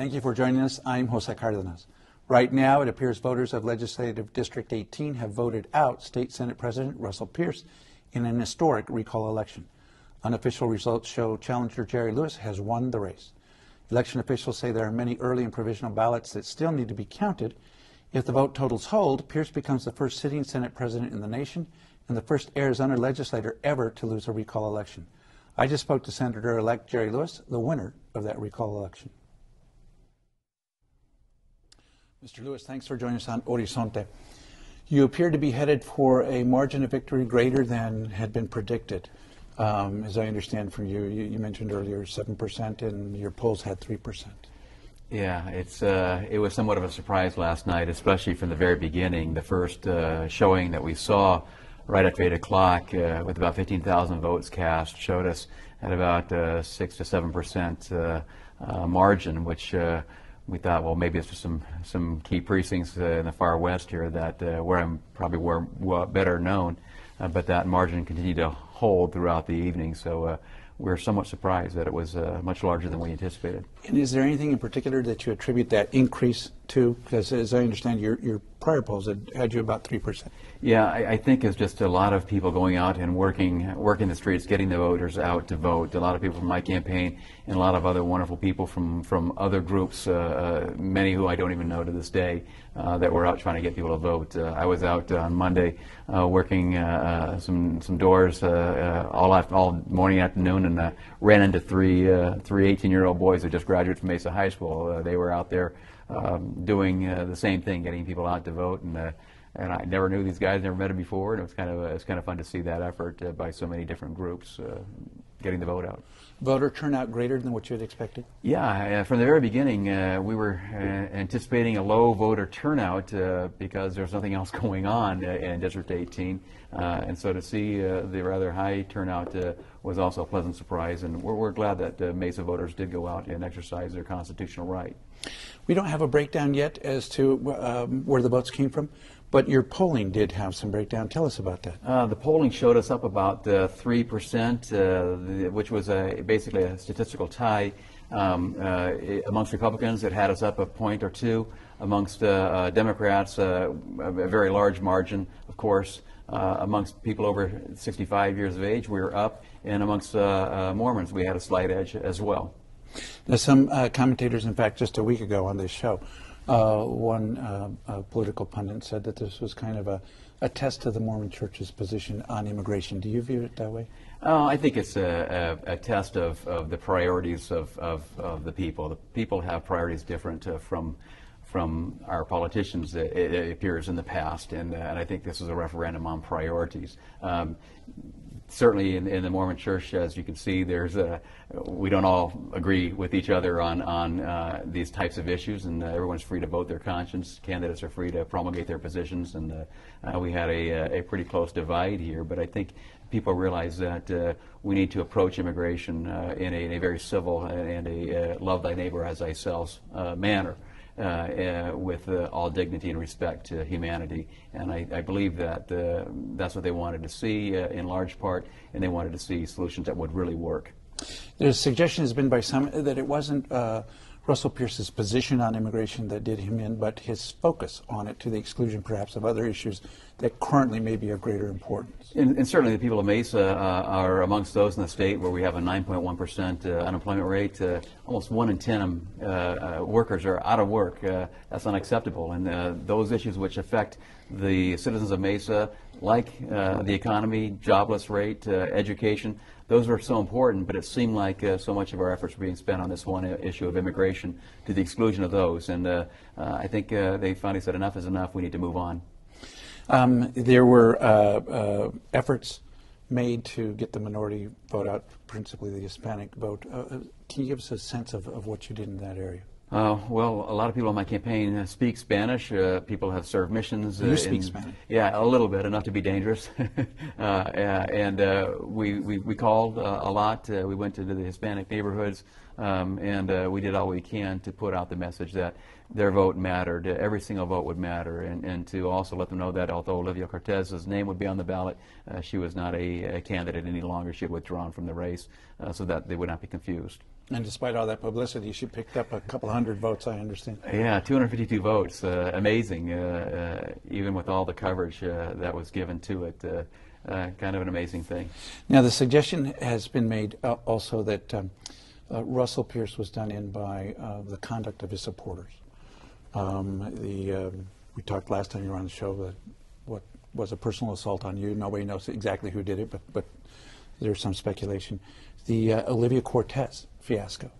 Thank you for joining us. I'm Jose Cardenas. Right now, it appears voters of Legislative District 18 have voted out State Senate President Russell Pearce in an historic recall election. Unofficial results show challenger Jerry Lewis has won the race. Election officials say there are many early and provisional ballots that still need to be counted. If the vote totals hold, Pearce becomes the first sitting Senate president in the nation and the first Arizona legislator ever to lose a recall election. I just spoke to Senator elect Jerry Lewis, the winner of that recall election. Mr. Lewis, thanks for joining us on Horizonte. You appear to be headed for a margin of victory greater than had been predicted. Um, as I understand from you, you, you mentioned earlier 7%, and your polls had 3%. Yeah, it's uh, it was somewhat of a surprise last night, especially from the very beginning. The first uh, showing that we saw right after 8 o'clock, uh, with about 15,000 votes cast, showed us at about uh, 6 to 7 percent uh, uh, margin, which we thought, well, maybe it's just some some key precincts uh, in the far west here that uh, where I'm probably were, were better known, uh, but that margin continued to hold throughout the evening. So we're somewhat surprised that it was uh, much larger than we anticipated. And is there anything in particular that you attribute that increase to? Because as I understand, your, your prior polls had, had you about 3%. Yeah, I, I, think it's just a lot of people going out and working, working the streets, getting the voters out to vote. A lot of people from my campaign and a lot of other wonderful people from, from other groups, uh, uh, many who I don't even know to this day, uh, that were out trying to get people to vote. Uh, I was out on Monday uh, working uh, some, some doors all, after, all morning, afternoon, and ran into three, three 18-year-old boys who just graduated from Mesa High School. they were out there um, doing the same thing, getting people out to vote. and and I never knew these guys, never met them before, and it was kind of uh, it's kind of fun to see that effort uh, by so many different groups uh, getting the vote out. Voter turnout greater than what you had expected? Yeah, uh, from the very beginning, uh, we were uh, anticipating a low voter turnout because there's nothing else going on in District 18, and so to see the rather high turnout was also a pleasant surprise, and we're, we're glad that Mesa voters did go out and exercise their constitutional right. We don't have a breakdown yet as to um, where the votes came from. But your polling did have some breakdown. Tell us about that. Uh, the polling showed us up about uh, 3%, uh, which was a, basically a statistical tie. Um, uh, amongst Republicans, it had us up a point or two. Amongst uh, uh, Democrats, a very large margin, of course. amongst people over 65 years of age, we were up. And amongst Mormons, we had a slight edge as well. Now, some commentators, in fact, just a week ago on this show, uh, one uh, political pundit said that this was kind of a, a test of the Mormon Church's position on immigration. Do you view it that way? Uh, I think it's a, a, a test of, of, the priorities of, of, of, the people. The people have priorities different uh, from from our politicians, it, it, appears in the past, and, uh, and I think this is a referendum on priorities. Um, certainly in, in, the Mormon Church, as you can see, there's a, we don't all agree with each other on on uh, these types of issues, and uh, everyone's free to vote their conscience. Candidates are free to promulgate their positions, and uh, uh we had a, a pretty close divide here. But I think people realize that uh, we need to approach immigration uh, in a, in, a, very civil and a love thy neighbor as thyself manner. Uh, uh, with uh, all dignity and respect to humanity. And I, I believe that that's what they wanted to see in large part, and they wanted to see solutions that would really work. The suggestion has been by some that it wasn't Russell Pearce's position on immigration that did him in, but his focus on it to the exclusion perhaps of other issues that currently may be of greater importance. And, and certainly the people of Mesa uh, are amongst those in the state where we have a 9.1% uh, unemployment rate. Uh, almost one in 10 um, uh, uh, workers are out of work. Uh, that's unacceptable. And those issues which affect the citizens of Mesa, like the economy, jobless rate, education, those were so important, but it seemed like uh, so much of our efforts were being spent on this one issue of immigration to the exclusion of those. And uh, uh, I think uh, they finally said enough is enough. We need to move on. Um, there were uh, uh, efforts made to get the minority vote out, principally the Hispanic vote. can you give us a sense of, of what you did in that area? Uh, well, a lot of people on my campaign uh, speak Spanish. Uh, people have served missions. you uh, speak in, Spanish? Yeah, a little bit, enough to be dangerous. Uh, and uh, we, we, we, called a lot. we went into the Hispanic neighborhoods, um, and we did all we can to put out the message that their vote mattered. every single vote would matter, and, and to also let them know that although Olivia Cortez's name would be on the ballot, she was not a, a, candidate any longer. She had withdrawn from the race, so that they would not be confused. And despite all that publicity, she picked up a couple hundred votes, I understand. Yeah, 252 votes. Uh, amazing, uh, uh, even with all the coverage uh, that was given to it. Uh, uh, kind of an amazing thing. Now, the suggestion has been made uh, also that um, uh, Russell Pearce was done in by uh, the conduct of his supporters. Um, the, um, we talked last time you were on the show that what was a personal assault on you. Nobody knows exactly who did it, but, but there's some speculation. The uh, Olivia Cortez fiasco.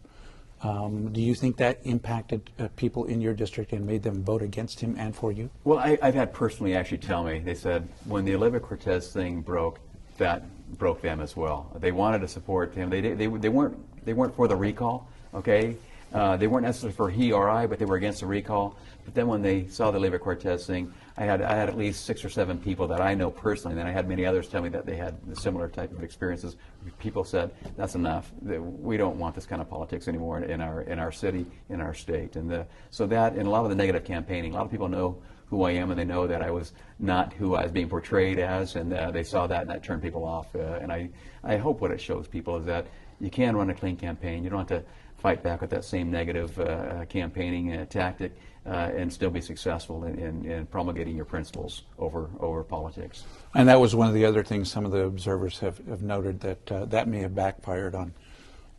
Um, do you think that impacted uh, people in your district and made them vote against him and for you? Well, I, I've had personally actually tell me, they said when the Olivia Cortez thing broke, that broke them as well. They wanted to support him. They, they, they, weren't, they weren't for the recall, okay? Uh, they weren't necessarily for he or I, but they were against the recall. But then when they saw the Olivia Cortez thing, I had, I had at least six or seven people that I know personally, and I had many others tell me that they had the similar type of experiences. People said, that's enough. We don't want this kind of politics anymore in, in our, in our city, in our state. And the, so that, and a lot of the negative campaigning, a lot of people know who I am, and they know that I was not who I was being portrayed as, and uh, they saw that, and that turned people off. Uh, and I, I hope what it shows people is that you can run a clean campaign. You don't have to fight back with that same negative uh, campaigning uh, tactic uh, and still be successful in, in, in, promulgating your principles over, over politics. And that was one of the other things some of the observers have, have noted that uh, that may have backfired on,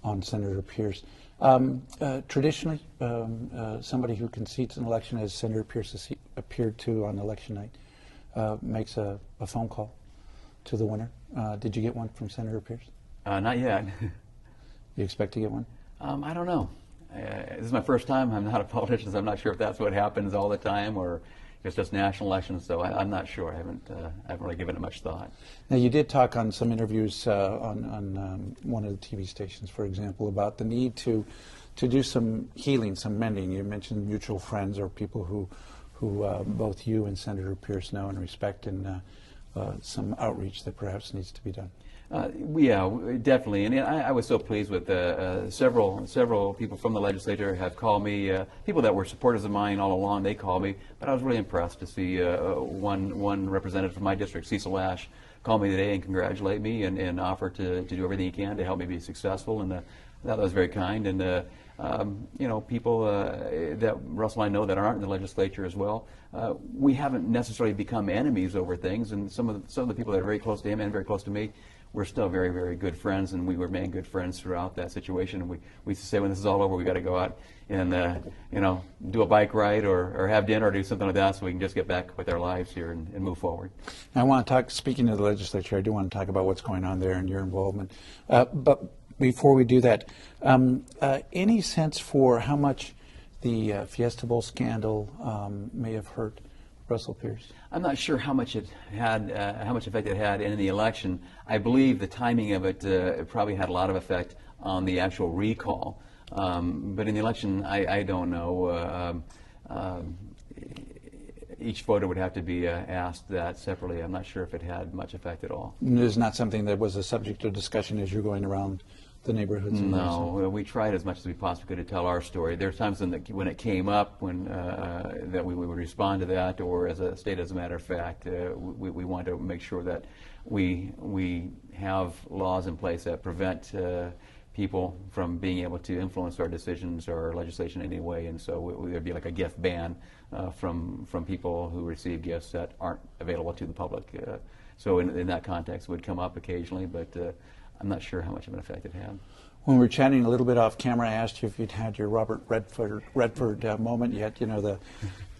on Senator Pearce. Um, uh, traditionally, um, uh, somebody who concedes an election, as Senator Pearce appeared to on election night, uh, makes a, a, phone call to the winner. Uh, did you get one from Senator Pearce? not yet. you expect to get one? Um, I don't know. Uh, this is my first time. I'm not a politician, so I'm not sure if that's what happens all the time or it's just national elections. So I, am not sure. I haven't, uh, I haven't really given it much thought. Now, you did talk on some interviews uh, on, on um, one of the TV stations, for example, about the need to to do some healing, some mending. You mentioned mutual friends or people who who uh, both you and Senator Pearce know and respect, and uh, some outreach that perhaps needs to be done. Uh, yeah, definitely, and I, I, was so pleased with uh, uh, several several people from the legislature have called me. Uh, people that were supporters of mine all along, they called me. But I was really impressed to see uh, one one representative from my district, Cecil Ash, call me today and congratulate me and, and offer to, to do everything he can to help me be successful. And uh, that was very kind. And um, you know, people that Russell and I know that aren't in the legislature as well. we haven't necessarily become enemies over things, and some of the, some of the people that are very close to him and very close to me we're still very, very good friends, and we remain good friends throughout that situation. And we, we used to say, when this is all over, we got to go out and, uh, you know, do a bike ride or, or have dinner or do something like that so we can just get back with our lives here and, and move forward. I want to talk, speaking of the legislature, I do want to talk about what's going on there and your involvement. Uh, but before we do that, um, uh, any sense for how much the uh, Fiesta Bowl scandal um, may have hurt Russell Pearce? I'm not sure how much it had, uh, how much effect it had in the election. I believe the timing of it, uh, probably had a lot of effect on the actual recall. Um, but in the election, I, I don't know. Each voter would have to be uh, asked that separately. I'm not sure if it had much effect at all. It is not something that was a subject of discussion as you're going around the neighborhoods? No, we tried as much as we possibly could to tell our story. There are times when, the, when it came up when uh, that we, we, would respond to that, or as a state, as a matter of fact, uh, we, we want to make sure that we we have laws in place that prevent. Uh, people from being able to influence our decisions or legislation in any way, and so there'd be like a gift ban uh, from from people who receive gifts that aren't available to the public. Uh, so in, in, that context, would come up occasionally, but uh, I'm not sure how much of an effect it had. When we were chatting a little bit off camera, I asked you if you'd had your Robert Redford, Redford uh, moment yet, you know, the,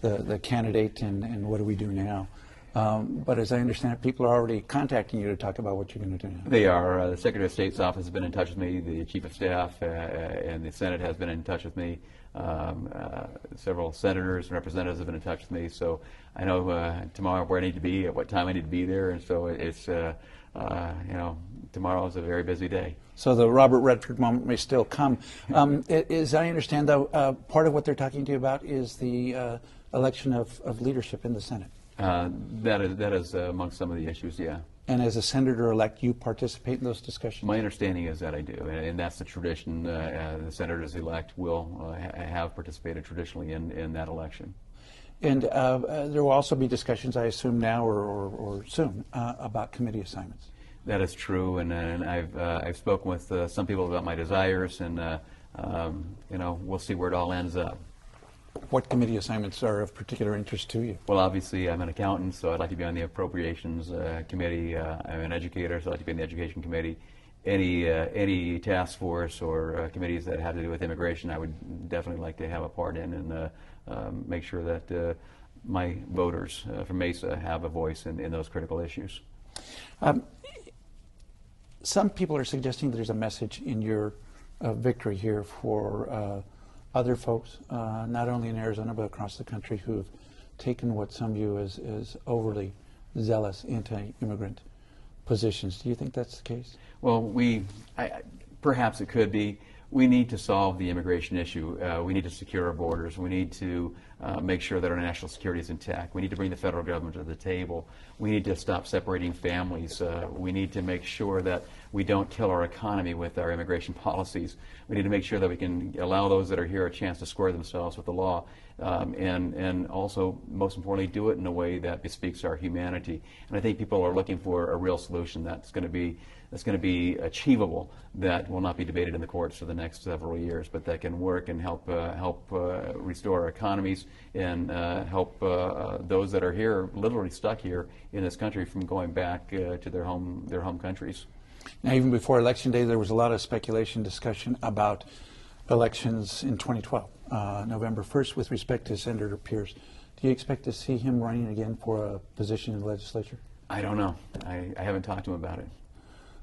the, the candidate and, and what do we do now. Um, but as I understand it, people are already contacting you to talk about what you're going to do now. They are. Uh, the Secretary of State's office has been in touch with me. The Chief of Staff uh, uh and the Senate has been in touch with me. Um, uh, several senators and representatives have been in touch with me. So I know uh, tomorrow where I need to be, at what time I need to be there, and so it's uh, you know tomorrow is a very busy day. So the Robert Redford moment may still come. Um, as I understand, though, uh, part of what they're talking to you about is the uh, election of, of leadership in the Senate. Uh, that is that is uh, amongst some of the issues, yeah. And as a senator-elect, you participate in those discussions. My understanding is that I do, and, and that's the tradition. Uh, uh, the senators-elect will ha- have participated traditionally in, in that election. And there will also be discussions, I assume now or, or, or soon, about committee assignments. That is true, and, and I've uh, I've spoken with uh, some people about my desires, and uh, um, you know, we'll see where it all ends up. What committee assignments are of particular interest to you? Well, obviously, I'm an accountant, so I'd like to be on the Appropriations uh, Committee. Uh, I'm an educator, so I'd like to be in the Education Committee. Any uh, any task force or uh, committees that have to do with immigration, I would definitely like to have a part in and uh, um, make sure that uh, my voters uh, from Mesa have a voice in, in those critical issues. Um, some people are suggesting there's a message in your uh, victory here for uh, other folks, uh, not only in Arizona but across the country, who have taken what some view as, as overly zealous anti-immigrant positions. Do you think that's the case? Well, we I- perhaps it could be. We need to solve the immigration issue. Uh, we need to secure our borders. We need to uh, make sure that our national security is intact. We need to bring the federal government to the table. We need to stop separating families. Uh, we need to make sure that we don't kill our economy with our immigration policies. We need to make sure that we can allow those that are here a chance to square themselves with the law, um, and and also most importantly, do it in a way that bespeaks our humanity. And I think people are looking for a real solution that's going to be that's going to be achievable, that will not be debated in the courts for the next several years, but that can work and help uh, help uh, restore our economies and uh, help uh, those that are here, literally stuck here in this country, from going back uh, to their home their home countries. Now, even before Election Day, there was a lot of speculation, discussion about elections in 2012, uh, November 1st, with respect to Senator Pearce. Do you expect to see him running again for a position in the legislature? I don't know. I, I haven't talked to him about it.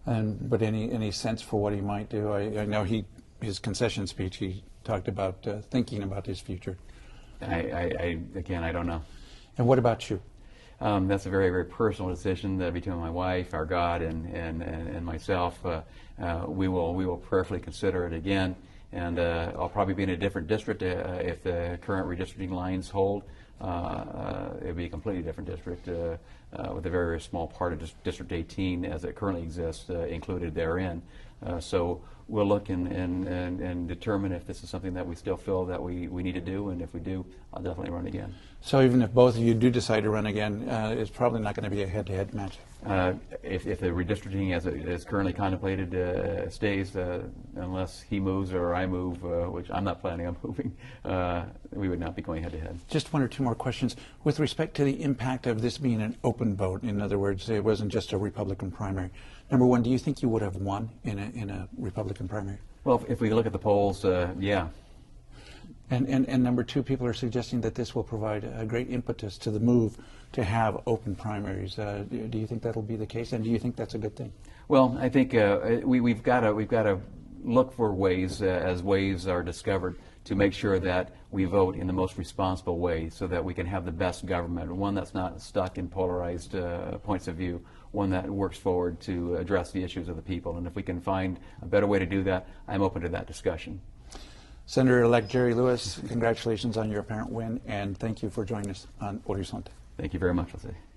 And but any any sense for what he might do? I, I know he his concession speech he talked about uh, thinking about his future. I, I, I again, I don't know. And what about you? Um, that's a very, very personal decision uh, between my wife, our God, and and, and, and myself. Uh, uh, we will we will prayerfully consider it again, and uh, I'll probably be in a different district uh, if the current redistricting lines hold. Uh, uh, it'll be a completely different district uh, with a very, very small part of District 18 as it currently exists uh, included therein. Uh, so we'll look and, and, and, and determine if this is something that we still feel that we, we need to do, and if we do, I'll definitely run again. So even if both of you do decide to run again, uh, it's probably not going to be a head-to-head match. Uh, If, if the redistricting as it is currently contemplated uh, stays, uh, unless he moves or I move, uh, which I'm not planning on moving, uh, we would not be going head-to-head. Just one or two more questions with respect to the impact of this being an open vote. In other words, it wasn't just a Republican primary. Number one, do you think you would have won in a in a Republican primary? Well, if- we look at the polls, uh, yeah, And, and, and number two, people are suggesting that this will provide a great impetus to the move to have open primaries. Uh, do, do you think that'll be the case? And do you think that's a good thing? Well, I think uh, we, we've got to we've got to look for ways uh, as ways are discovered to make sure that we vote in the most responsible way, so that we can have the best government, one that's not stuck in polarized uh, points of view, one that works forward to address the issues of the people. And if we can find a better way to do that, I'm open to that discussion. Senator-elect Jerry Lewis, congratulations on your apparent win, and thank you for joining us on Horizonte. Thank you very much, Jose.